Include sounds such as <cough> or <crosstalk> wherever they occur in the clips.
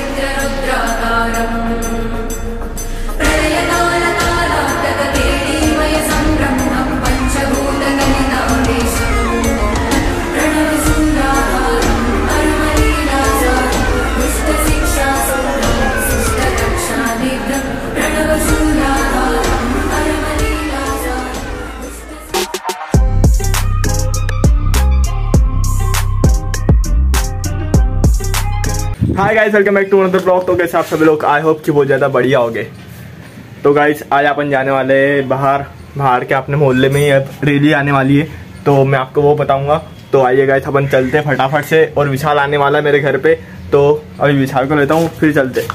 que hi guys welcome back to another blog तो कैसे आप सभी लोग? आई होप कि बहुत ज़्यादा बढ़िया होगे। तो गाइस आज अपन जाने वाले हैं बाहर। बाहर के अपने मोहल्ले में ही अब रैली आने वाली है। तो मैं आपको वो बताऊँगा। तो आइए गाइस अपन चलते फटाफट से। और विशाल आने वाला है मेरे घर पे। तो अभी विशाल को लेता हूँ फिर चलते हैं।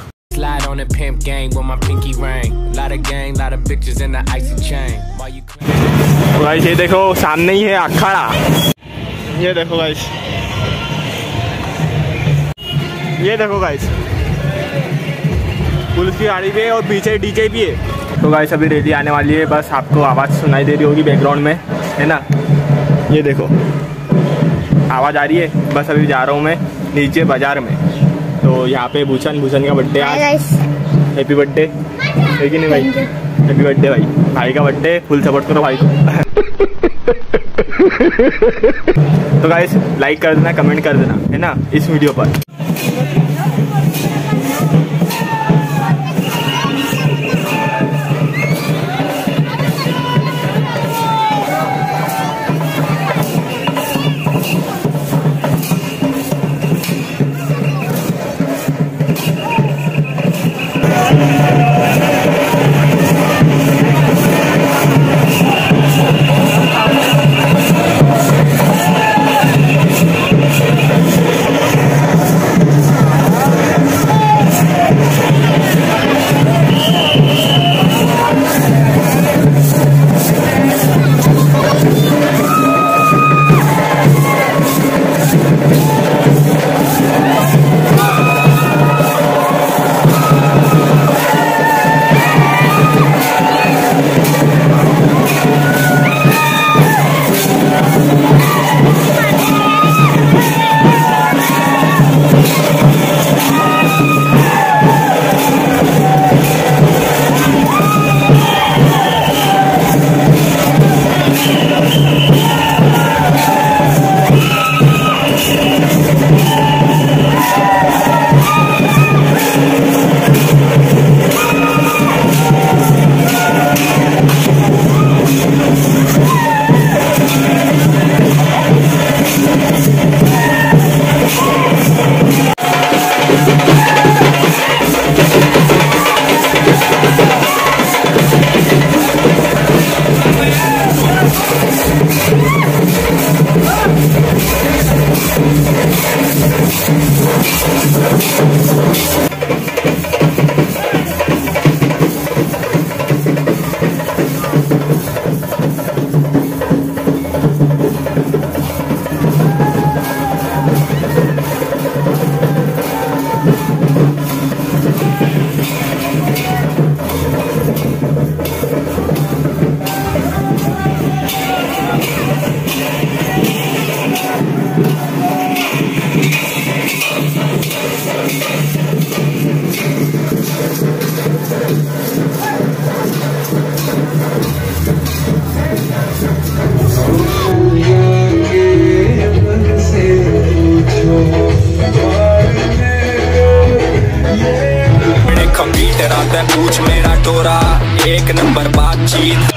तो गाइस ये देखो सामने ही है अखाड़ा ये देखो गाइस ये देखो गाइस पुलिस की गाड़ी भी है और पीछे डीजे भी है। तो गाइस अभी रैली आने वाली है। बस आपको आवाज़ सुनाई दे रही होगी बैकग्राउंड में है ना? ये देखो। आवाज़ आ रही है। बस अभी जा रहा हूँ मैं नीचे बाज़ार में। तो यहाँ पे भूषण भूषण का बर्थडे आज। हैप्पी बर्थडे है कि नहीं भाई? हैप्पी बर्थडे भाई। भाई का बर्थडे फुल सपोर्ट करो भाई को। <laughs> तो गाइस लाइक कर देना कमेंट कर देना है ना? इस वीडियो पर। मेरे कंप्यूटर ¡Ah! पूछ मेरा टोरा। एक नंबर बातचीत।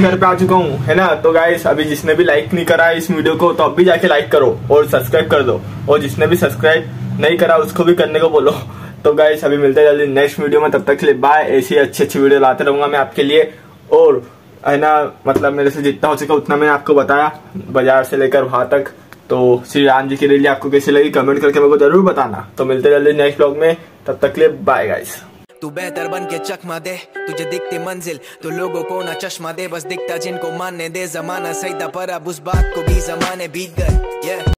घर पे आ चुका हूँ, है ना? तो गाइस अभी जिसने भी लाइक नहीं करा इस वीडियो को तो अभी जाके लाइक करो और सब्सक्राइब कर दो। और जिसने भी सब्सक्राइब नहीं करा, उसको भी करने को बोलो। <laughs> तो गाइस अभी मिलते हैं जल्दी नेक्स्ट वीडियो में, तब तक के लिए बाय ऐसी अच्छी अच्छी वीडियो लाते रहूँगा मैं आपके लिए। और, है ना मतलब मेरे से जितना हो सका उतना मैंने आपको बताया, बाज़ार से लेकर वहाँ तक। तो श्री राम जी की रैली आपको कैसी लगी कमेंट करके मेरे को ज़रूर बताना। तो मिलते जल्दी नेक्स्ट ब्लॉग में, तब तक के लिए बाय गाइस तू बेहतर बन के चकमा दे। तुझे दिखती मंजिल तो लोगों को ना चश्मा दे। बस दिखता जिनको मानने दे। जमाना सही था पर अब उस बात को भी जमाने बीत गए.